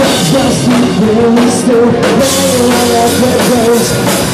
just keep me, you will on your